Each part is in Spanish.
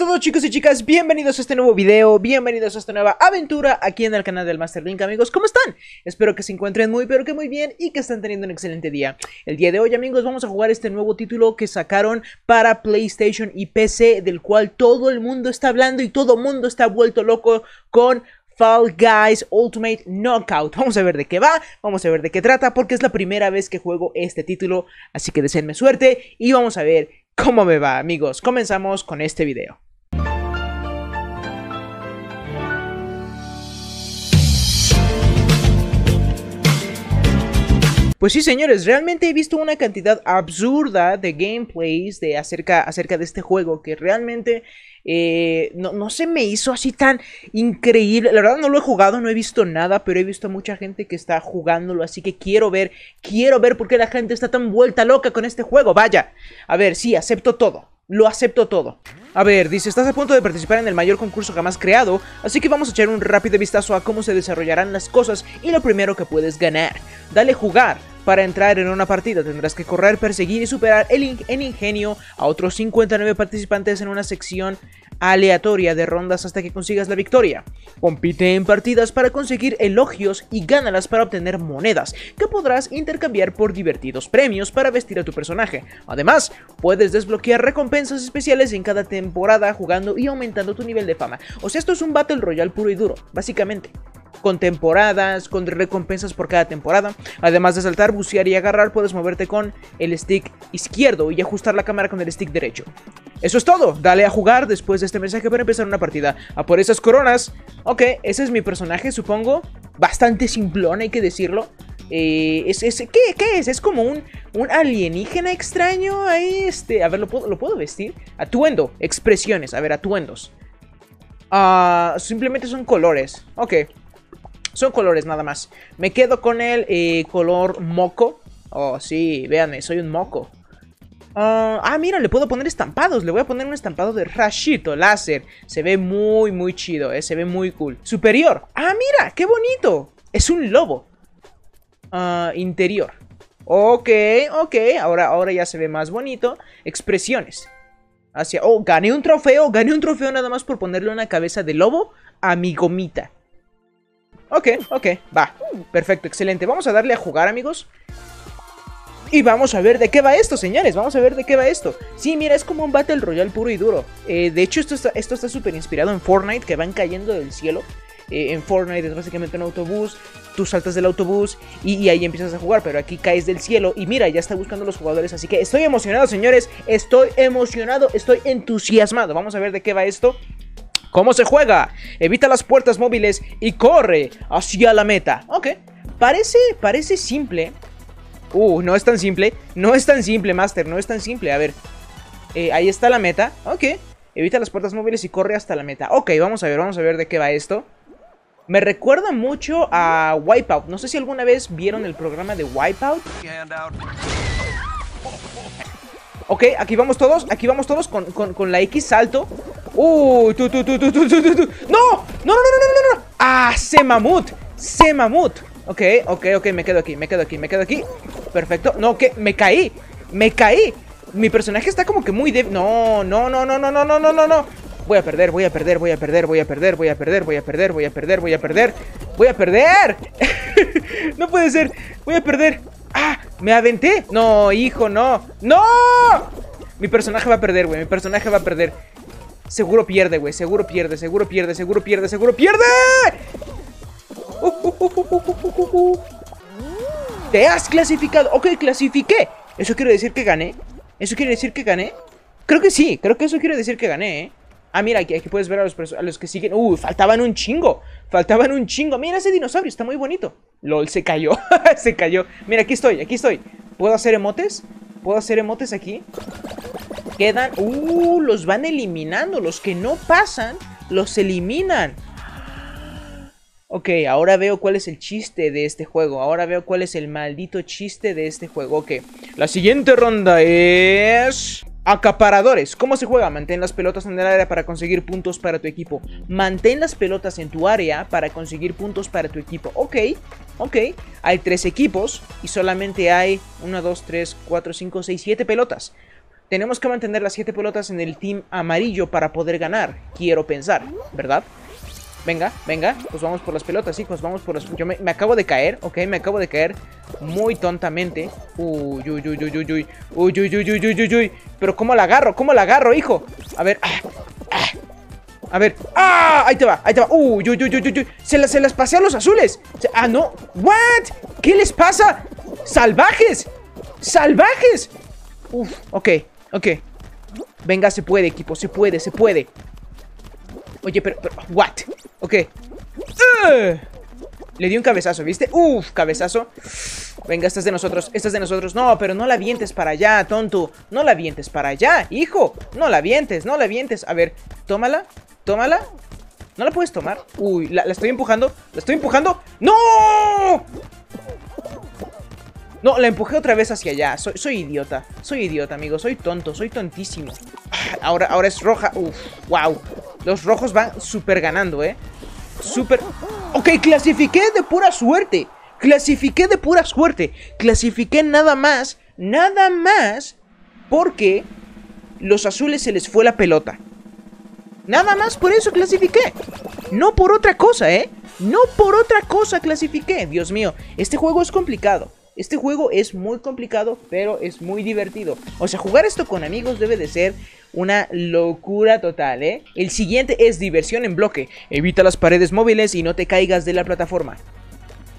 todos chicos y chicas, bienvenidos a este nuevo video, bienvenidos a esta nueva aventura aquí en el canal del Master Link amigos, ¿cómo están? Espero que se encuentren muy pero que muy bien y que estén teniendo un excelente día El día de hoy amigos vamos a jugar este nuevo título que sacaron para PlayStation y PC Del cual todo el mundo está hablando y todo el mundo está vuelto loco con Fall Guys Ultimate Knockout. Vamos a ver de qué va, vamos a ver de qué trata, porque es la primera vez que juego este título, así que deseenme suerte y vamos a ver ¿Cómo me va amigos? Comenzamos con este video. Pues sí, señores, realmente he visto una cantidad absurda de gameplays de acerca, acerca de este juego que realmente eh, no, no, se me hizo así tan increíble. La verdad no lo he jugado, no he visto nada, pero he visto a mucha gente que está jugándolo, así que quiero ver, quiero ver por qué la gente está tan vuelta loca con este juego. Vaya, a ver, sí, acepto todo, lo acepto todo. A ver, dice, estás a punto de participar en el mayor concurso jamás creado, así que vamos a echar un rápido vistazo a cómo se desarrollarán las cosas y lo primero que puedes ganar. Dale jugar, para entrar en una partida tendrás que correr, perseguir y superar el en ingenio a otros 59 participantes en una sección aleatoria de rondas hasta que consigas la victoria. Compite en partidas para conseguir elogios y gánalas para obtener monedas, que podrás intercambiar por divertidos premios para vestir a tu personaje. Además, puedes desbloquear recompensas especiales en cada temporada jugando y aumentando tu nivel de fama. O sea, esto es un Battle Royale puro y duro, básicamente con temporadas, con recompensas por cada temporada. Además de saltar, bucear y agarrar, puedes moverte con el stick izquierdo y ajustar la cámara con el stick derecho. Eso es todo, dale a jugar después de este mensaje para empezar una partida. A por esas coronas. Ok, ese es mi personaje, supongo. Bastante simplón, hay que decirlo. Eh, es, ¿qué, ¿qué, es? Es como un, un alienígena extraño ahí, este... A ver, ¿lo puedo, ¿lo puedo vestir? Atuendo, expresiones, a ver, atuendos. Ah, simplemente son colores. Ok. Son colores nada más. Me quedo con el eh, color moco. Oh, sí, véanme, soy un moco. ah, ah mira, le puedo poner estampados. Le voy a poner un estampado de rashito láser. Se ve muy, muy chido, eh. Se ve muy cool. Superior. Ah, mira, qué bonito. Es un lobo. Ah, interior. Ok, ok. Ahora, ahora ya se ve más bonito. Expresiones. Hacia... Oh, gané un trofeo. Gané un trofeo nada más por ponerle una cabeza de lobo a mi gomita. Ok, ok, va. Perfecto, excelente. Vamos a darle a jugar, amigos. Y vamos a ver de qué va esto, señores. Vamos a ver de qué va esto. Sí, mira, es como un Battle Royale puro y duro. Eh, de hecho, esto está súper esto inspirado en Fortnite, que van cayendo del cielo. Eh, en Fortnite es básicamente un autobús. Tú saltas del autobús y, ahí empiezas a jugar. Pero aquí caes del cielo. Y mira, ya está buscando los jugadores. Así que estoy emocionado, señores. Estoy emocionado. Estoy entusiasmado. Vamos a ver de qué va esto. ¿Cómo se juega? Evita las puertas móviles y corre hacia la meta. Ok, parece, parece simple. Uh, no es tan simple. No es tan simple, Master, no es tan simple. A ver, eh, ahí está la meta. Ok, evita las puertas móviles y corre hasta la meta. Ok, vamos a ver, vamos a ver de qué va esto. Me recuerda mucho a Wipeout. No sé si alguna vez vieron el programa de Wipeout. Ok, aquí vamos todos, aquí vamos todos con, con la X salto. ¡Uh! ¡Tú, tú, tú, tú, tú, tú, tú! ¡No! ¡No, no, no, no, no, no! ¡Ah! ¡Se mamut! ¡Se mamut! Ok, ok, ok, me quedo aquí, me quedo aquí, me quedo aquí Perfecto, no, que me caí Me caí Mi personaje está como que muy débil No, no, no, no, no, no, no, no, no, no Voy a perder, voy a perder, voy a perder, voy a perder, voy a perder, voy a perder, voy a perder, voy a perder Voy a perder No puede ser, voy a perder ¡Ah! ¡Me aventé! No, hijo, no ¡No! Mi personaje va a perder, güey, mi personaje va a perder Seguro pierde, güey. Seguro pierde, seguro pierde, seguro pierde, seguro pierde. Te has clasificado. Ok, clasifiqué. ¿Eso quiere decir que gané? ¿Eso quiere decir que gané? Creo que sí, creo que eso quiere decir que gané, ¿eh? Ah, mira, aquí, aquí puedes ver a los, a los que siguen. Uh, faltaban un chingo. Faltaban un chingo. Mira ese dinosaurio, está muy bonito. LOL, se cayó. se cayó. Mira, aquí estoy, aquí estoy. ¿Puedo hacer emotes? ¿Puedo hacer emotes aquí? Quedan... ¡Uh! Los van eliminando. Los que no pasan, los eliminan. Ok, ahora veo cuál es el chiste de este juego. Ahora veo cuál es el maldito chiste de este juego. Ok, la siguiente ronda es... Acaparadores. ¿Cómo se juega? Mantén las pelotas en el área para conseguir puntos para tu equipo. Mantén las pelotas en tu área para conseguir puntos para tu equipo. Ok, ok. Hay tres equipos y solamente hay 1, 2, 3, 4, 5, 6, 7 pelotas. Tenemos que mantener las siete pelotas en el team amarillo para poder ganar. Quiero pensar, ¿verdad? Venga, venga, pues vamos por las pelotas, hijos, vamos por las... Yo me, acabo de caer, ok, me acabo de caer muy tontamente. Uy, uy, uy, uy, uy, uy, uy, uy, uy, uy, uy, uy, uy. Pero ¿cómo la agarro? ¿Cómo la agarro, hijo? A ver, ah, ah. A ver, ¡ah! Ahí te va, ahí te va. Uy, uy, uy, uy, uy, Se, las, se las pasé a los azules. Ah, no. ¿What? ¿Qué les pasa? ¡Salvajes! ¡Salvajes! Uf, ok, ok. Venga, se puede, equipo, se puede, se puede. Oye, pero, pero ¿what? Ok. Le di un cabezazo, ¿viste? Uf, cabezazo. Venga, esta es de nosotros, esta es de nosotros. No, pero no la vientes para allá, tonto. No la vientes para allá, hijo. No la vientes, no la vientes. A ver, tómala, tómala. ¿No la puedes tomar? Uy, la, la estoy empujando. La estoy empujando. ¡No! No, la empujé otra vez hacia allá. Soy, soy idiota. Soy idiota, amigo. Soy tonto. Soy tontísimo. Ah, ahora, ahora es roja. Uf, wow. Los rojos van súper ganando, ¿eh? Súper... Ok, clasifiqué de pura suerte. Clasifiqué de pura suerte. Clasifiqué nada más, nada más porque los azules se les fue la pelota. Nada más por eso clasifiqué. No por otra cosa, ¿eh? No por otra cosa clasifiqué. Dios mío, este juego es complicado. Este juego es muy complicado, pero es muy divertido. O sea, jugar esto con amigos debe de ser una locura total, ¿eh? El siguiente es diversión en bloque. Evita las paredes móviles y no te caigas de la plataforma.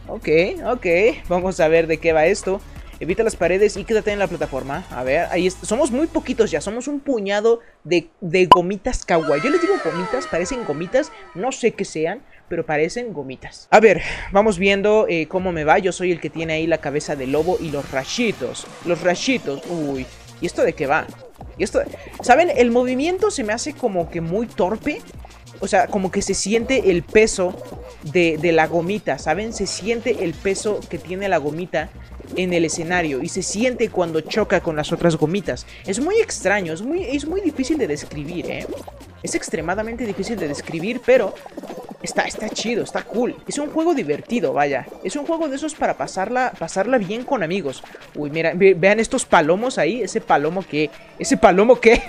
Ok, ok. Vamos a ver de qué va esto. Evita las paredes y quédate en la plataforma. A ver, ahí somos muy poquitos ya. Somos un puñado de, de gomitas kawaii. Yo les digo gomitas, parecen gomitas. No sé qué sean pero parecen gomitas. A ver, vamos viendo eh, cómo me va. Yo soy el que tiene ahí la cabeza de lobo y los rachitos. Los rachitos, uy. ¿Y esto de qué va? ¿Y esto? ¿Saben? El movimiento se me hace como que muy torpe. O sea, como que se siente el peso de, de la gomita, ¿saben? Se siente el peso que tiene la gomita en el escenario y se siente cuando choca con las otras gomitas. Es muy extraño, es muy, es muy difícil de describir, ¿eh? Es extremadamente difícil de describir, pero Está, está chido, está cool. Es un juego divertido, vaya. Es un juego de esos para pasarla, pasarla bien con amigos. Uy, mira, vean estos palomos ahí. Ese palomo que... Ese palomo que...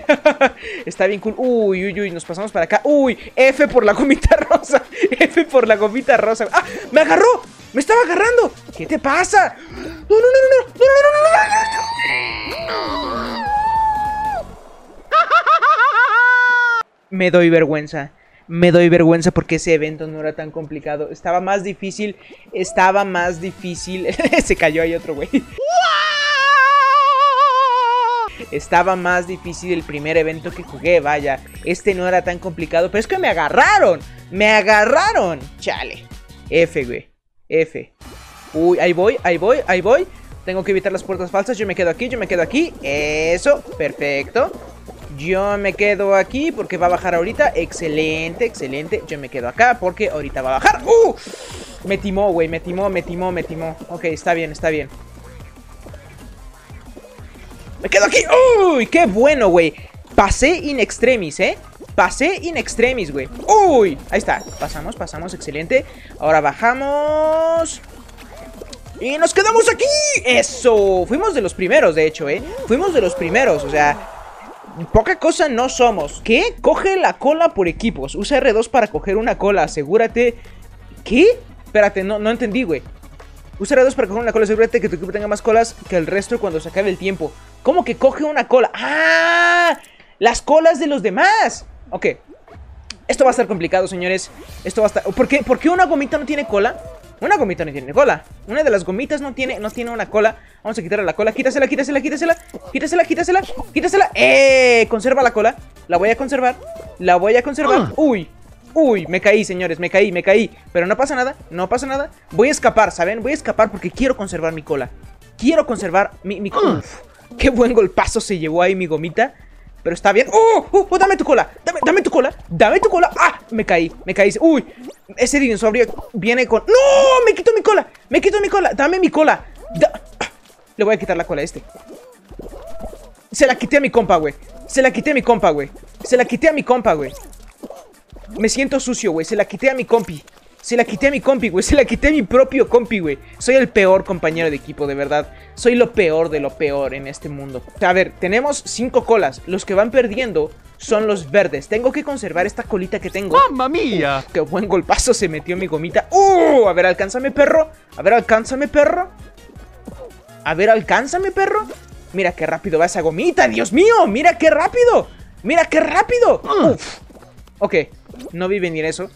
está bien cool. Uy, uy, uy, nos pasamos para acá. Uy, F por la gomita rosa. F por la gomita rosa. ¡Ah! ¡Me agarró! ¡Me estaba agarrando! ¿Qué te pasa? ¡No, no, no, no! ¡No, no, no, no! no, no! Me doy vergüenza me doy vergüenza porque ese evento no era tan complicado. Estaba más difícil, estaba más difícil. Se cayó ahí otro güey. Estaba más difícil el primer evento que jugué, vaya. Este no era tan complicado, pero es que me agarraron. Me agarraron. Chale. F, güey. F. Uy, ahí voy, ahí voy, ahí voy. Tengo que evitar las puertas falsas. Yo me quedo aquí, yo me quedo aquí. Eso, perfecto. Yo me quedo aquí porque va a bajar ahorita. Excelente, excelente. Yo me quedo acá porque ahorita va a bajar. ¡Uh! Me timó, güey. Me timó, me timó, me timó. Ok, está bien, está bien. Me quedo aquí. ¡Uy! ¡Qué bueno, güey! Pasé in extremis, ¿eh? Pasé in extremis, güey. ¡Uy! Ahí está. Pasamos, pasamos. Excelente. Ahora bajamos. Y nos quedamos aquí. Eso. Fuimos de los primeros, de hecho, ¿eh? Fuimos de los primeros. O sea, Poca cosa no somos. ¿Qué? Coge la cola por equipos. Usa R2 para coger una cola. Asegúrate. ¿Qué? Espérate, no, no entendí, güey. Usa R2 para coger una cola. Asegúrate que tu equipo tenga más colas que el resto cuando se acabe el tiempo. ¿Cómo que coge una cola? ¡Ah! Las colas de los demás. Ok. Esto va a estar complicado, señores. Esto va a estar... ¿Por qué, ¿Por qué una gomita no tiene cola? Una gomita no tiene cola. Una de las gomitas no tiene, no tiene una cola. Vamos a quitarle la cola. Quítasela, quítasela, quítasela. Quítasela, quítasela. Quítasela. ¡Eh! Conserva la cola. La voy a conservar. La voy a conservar. Ah. Uy. Uy, me caí, señores, me caí, me caí Pero no pasa nada, no pasa nada Voy a escapar, ¿saben? Voy a escapar porque quiero conservar mi cola Quiero conservar mi... mi... Ah. qué buen golpazo se llevó ahí mi gomita Pero está bien ¡Oh! ¡Oh! oh dame tu cola! Dame, dame tu cola! ¡Dame tu cola! ¡Ah! Me caí, me caí ¡Uy! Ese dinosaurio viene con... ¡No! ¡Me quito mi cola! ¡Me quito mi cola! ¡Dame mi cola! Le voy a quitar la cola a este. Se la quité a mi compa, güey. Se la quité a mi compa, güey. Se la quité a mi compa, güey. Me siento sucio, güey. Se la quité a mi compi. Se la quité a mi compi, güey. Se la quité a mi propio compi, güey. Soy el peor compañero de equipo, de verdad. Soy lo peor de lo peor en este mundo. A ver, tenemos cinco colas. Los que van perdiendo son los verdes. Tengo que conservar esta colita que tengo. ¡Mamma mía! Qué buen golpazo se metió mi gomita. ¡Uh! A ver, alcánzame, perro. A ver, alcánzame, perro. A ver, alcánzame, perro. Mira qué rápido va esa gomita. ¡Dios mío! ¡Mira qué rápido! ¡Mira qué rápido! Uf. Ok, no vi venir eso.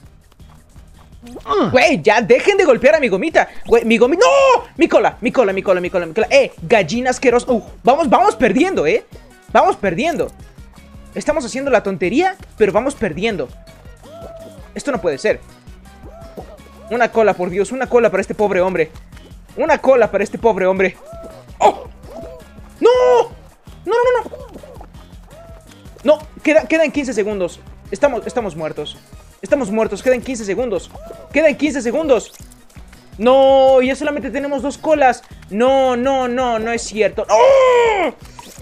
Güey, ya dejen de golpear a mi gomita. Güey, mi gomita. ¡No! Mi cola, mi cola, mi cola, mi cola, mi cola. Eh, gallina asquerosa. Uh, vamos, vamos perdiendo, eh. Vamos perdiendo. Estamos haciendo la tontería, pero vamos perdiendo. Esto no puede ser. Una cola, por Dios, una cola para este pobre hombre. Una cola para este pobre hombre. ¡Oh! ¡No! ¡No, no, no, no! No, queda, quedan 15 segundos. Estamos, estamos muertos. Estamos muertos, quedan 15 segundos. Quedan 15 segundos. No, ya solamente tenemos dos colas. No, no, no, no es cierto. ¡Oh!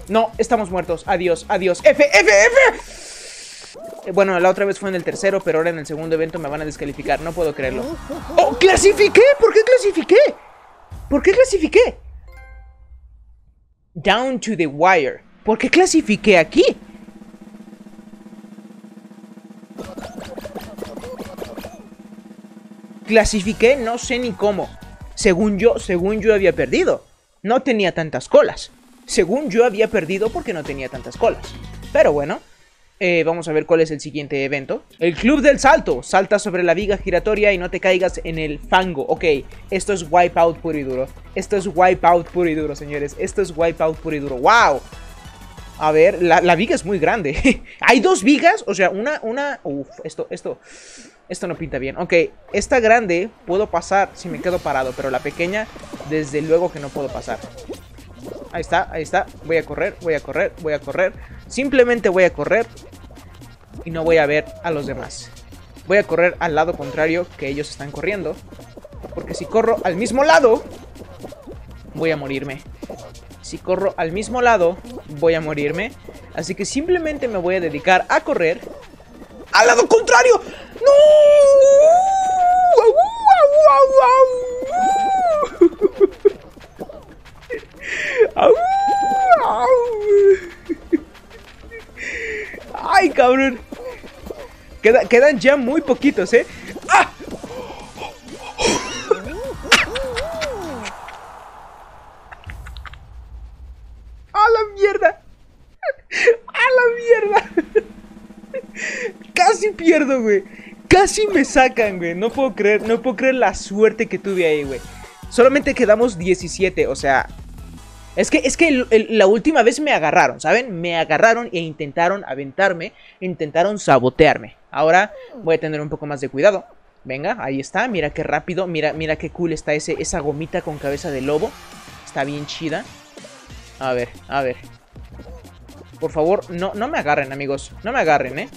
No, estamos muertos. Adiós, adiós. F, F, F. Eh, bueno, la otra vez fue en el tercero, pero ahora en el segundo evento me van a descalificar. No puedo creerlo. ¡Oh, clasifiqué! ¿Por qué clasifiqué? ¿Por qué clasifiqué? Down to the wire. ¿Por qué clasifiqué aquí? Clasifiqué no sé ni cómo. Según yo, según yo había perdido. No tenía tantas colas. Según yo había perdido porque no tenía tantas colas. Pero bueno, eh, vamos a ver cuál es el siguiente evento. El Club del Salto. Salta sobre la viga giratoria y no te caigas en el fango. Ok, esto es Wipeout puro y duro. Esto es Wipeout puro y duro, señores. Esto es Wipeout puro y duro. ¡Wow! A ver, la, viga es muy grande. Hay dos vigas, o sea, una, una... Uf, esto, esto... Esto no pinta bien. Ok, esta grande puedo pasar si me quedo parado, pero la pequeña, desde luego que no puedo pasar. Ahí está, ahí está. Voy a correr, voy a correr, voy a correr. Simplemente voy a correr y no voy a ver a los demás. Voy a correr al lado contrario que ellos están corriendo. Porque si corro al mismo lado, voy a morirme. Si corro al mismo lado, voy a morirme. Así que simplemente me voy a dedicar a correr al lado contrario. ¡No! ¡Ay, cabrón! quedan ya muy poquitos, ¿eh? Mierda! ¡A la mierda! Casi pierdo, güey. Casi me sacan, güey. No puedo creer, no puedo creer la suerte que tuve ahí, güey. Solamente quedamos 17, o sea... Es que, es que la última vez me agarraron, ¿saben? Me agarraron e intentaron aventarme, intentaron sabotearme. Ahora voy a tener un poco más de cuidado. Venga, ahí está, mira qué rápido, mira, mira qué cool está ese, esa gomita con cabeza de lobo. Está bien chida. A ver, a ver. Por favor, no, no me agarren, amigos. No me agarren, ¿eh?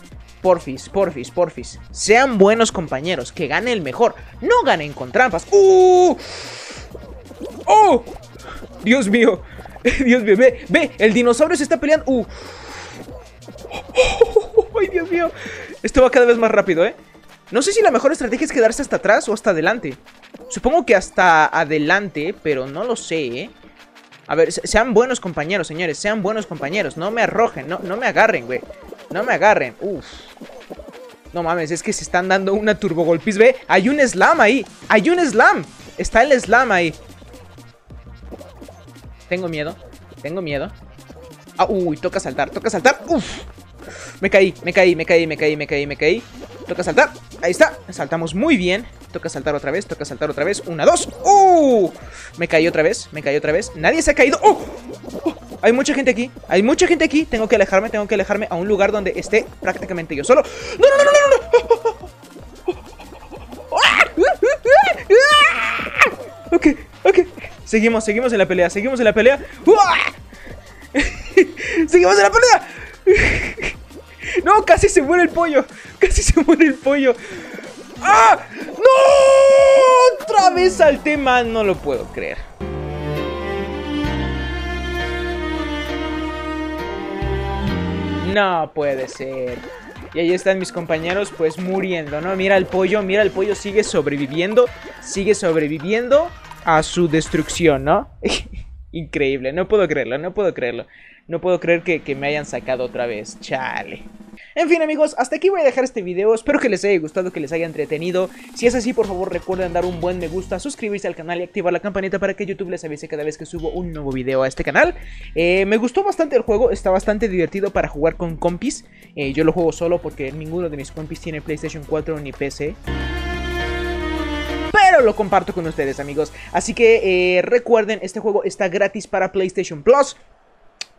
Porfis, porfis, porfis. Sean buenos compañeros, que gane el mejor. No ganen con trampas. ¡Uh! ¡Oh! Dios mío. Dios mío, ve, ve, el dinosaurio se está peleando. ¡Uh! ¡Ay, Dios mío! Esto va cada vez más rápido, ¿eh? No sé si la mejor estrategia es quedarse hasta atrás o hasta adelante. Supongo que hasta adelante, pero no lo sé, ¿eh? A ver, sean buenos compañeros, señores. Sean buenos compañeros. No me arrojen, no, no me agarren, güey. No me agarren. Uf. No mames, es que se están dando una turbo golpis. Ve, hay un slam ahí. Hay un slam. Está el slam ahí. Tengo miedo. Tengo miedo. Ah, uy, toca saltar, toca saltar. Uf. Me caí, me caí, me caí, me caí, me caí, me caí. Toca saltar. Ahí está. Saltamos muy bien. Toca saltar otra vez, toca saltar otra vez. Una, dos. ¡Uh! Me caí otra vez, me caí otra vez. Nadie se ha caído. ¡Oh! ¡Oh! Hay mucha gente aquí. Hay mucha gente aquí. Tengo que alejarme, tengo que alejarme a un lugar donde esté prácticamente yo solo. ¡No, no, no, no, no! no! Ok, ok. Seguimos, seguimos en la pelea, seguimos en la pelea. ¡Seguimos en la pelea! ¡No! Casi se muere el pollo. Casi se muere el pollo. ¡Ah! ¡No! Otra vez salté mal, no lo puedo creer. No puede ser. Y ahí están mis compañeros pues muriendo, ¿no? Mira el pollo, mira el pollo sigue sobreviviendo, sigue sobreviviendo a su destrucción, ¿no? Increíble, no puedo creerlo, no puedo creerlo. No puedo creer que, me hayan sacado otra vez, chale. En fin amigos, hasta aquí voy a dejar este video, espero que les haya gustado, que les haya entretenido. Si es así, por favor recuerden dar un buen me gusta, suscribirse al canal y activar la campanita para que YouTube les avise cada vez que subo un nuevo video a este canal. Eh, me gustó bastante el juego, está bastante divertido para jugar con compis. Eh, yo lo juego solo porque ninguno de mis compis tiene PlayStation 4 ni PC pero lo comparto con ustedes amigos. Así que eh, recuerden, este juego está gratis para PlayStation Plus.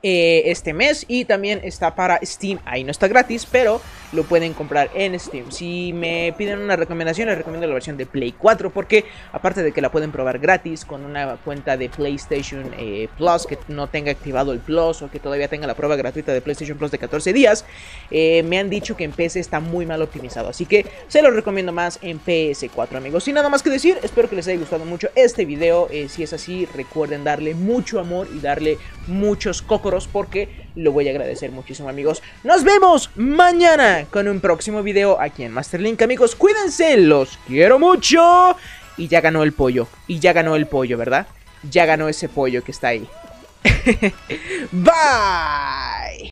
Eh, este mes y también está para Steam. Ahí no está gratis, pero lo pueden comprar en Steam. Si me piden una recomendación, les recomiendo la versión de Play 4 porque aparte de que la pueden probar gratis con una cuenta de PlayStation eh, Plus que no tenga activado el Plus o que todavía tenga la prueba gratuita de PlayStation Plus de 14 días, eh, me han dicho que en PC está muy mal optimizado. Así que se los recomiendo más en PS4 amigos. Sin nada más que decir, espero que les haya gustado mucho este video. si es así, recuerden darle mucho amor y darle muchos cocos porque lo voy a agradecer muchísimo amigos. Nos vemos mañana con un próximo video aquí en Masterlink amigos. Cuídense, los quiero mucho. Y ya ganó el pollo. Y ya ganó el pollo, ¿verdad? Ya ganó ese pollo que está ahí. Bye.